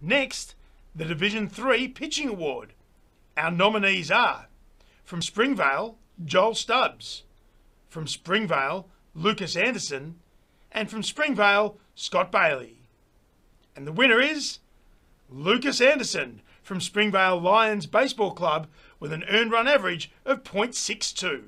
Next, the Division 3 Pitching Award. Our nominees are from Springvale, Joel Stubbs, from Springvale, Lucas Anderson, and from Springvale, Scott Bailey. And the winner is Lucas Anderson from Springvale Lions Baseball Club with an earned run average of .62.